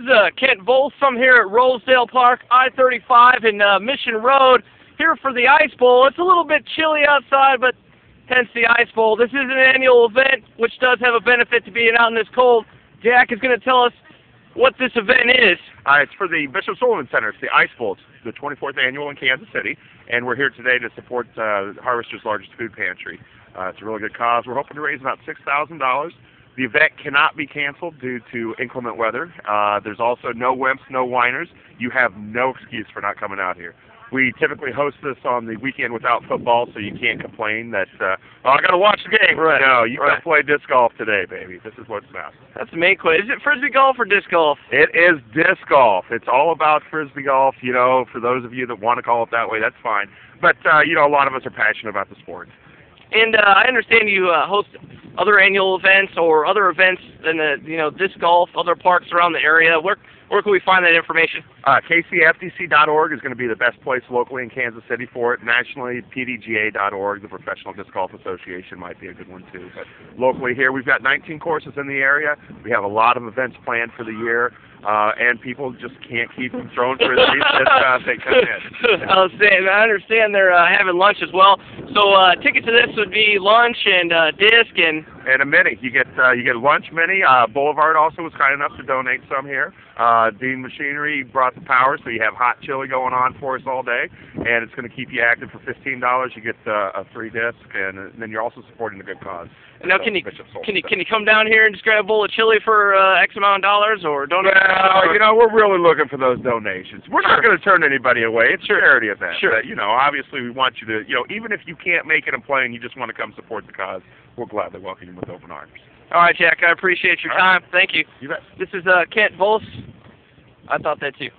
is uh, Kent Volsom here at Rosedale Park, I-35 in uh, Mission Road, here for the Ice Bowl. It's a little bit chilly outside, but hence the Ice Bowl. This is an annual event, which does have a benefit to being out in this cold. Jack is going to tell us what this event is. Uh, it's for the Bishop Sullivan Center. It's the Ice Bowl. It's the 24th annual in Kansas City, and we're here today to support uh, Harvester's largest food pantry. Uh, it's a really good cause. We're hoping to raise about $6,000. The event cannot be canceled due to inclement weather. Uh, there's also no wimps, no whiners. You have no excuse for not coming out here. We typically host this on the weekend without football, so you can't complain that, uh, oh, I got to watch the game. Right. No, you Right. got to play disc golf today, baby. This is what's best. That's the main question. Is it frisbee golf or disc golf? It is disc golf. It's all about frisbee golf. You know, for those of you that want to call it that way, that's fine. But uh, you know, a lot of us are passionate about the sport. And uh, I understand you uh, host other annual events or other events in the you know disc golf, other parks around the area. Where where can we find that information? Uh, KCFDC.org is going to be the best place locally in Kansas City for it. Nationally, PDGA.org, the Professional Disc Golf Association, might be a good one too. But locally here, we've got 19 courses in the area. We have a lot of events planned for the year, uh, and people just can't keep from throwing frisbees as uh, they come in. I was saying, I understand they're uh, having lunch as well. So uh, ticket to this would be lunch and uh, disc and and a mini. You get uh, you get lunch mini. Uh, Boulevard also was kind enough to donate some here. Uh, Dean Machinery brought the power, so you have hot chili going on for us all day, and it's going to keep you active for fifteen dollars. You get uh, a free disc, and, uh, then you're also supporting a good cause. now So, can you can you can you come down here and just grab a bowl of chili for uh, X amount of dollars or donate? Well, you know, we're really looking for those donations. We're not going to turn anybody away. It's a charity event. Sure. But, you know, obviously we want you to, you know, even if you can't make it and play and you just want to come support the cause, we'll gladly welcome with open arms. All right, Jack. I appreciate your All right. time. Thank you. You bet. This is uh, Kent Vos. I thought that too.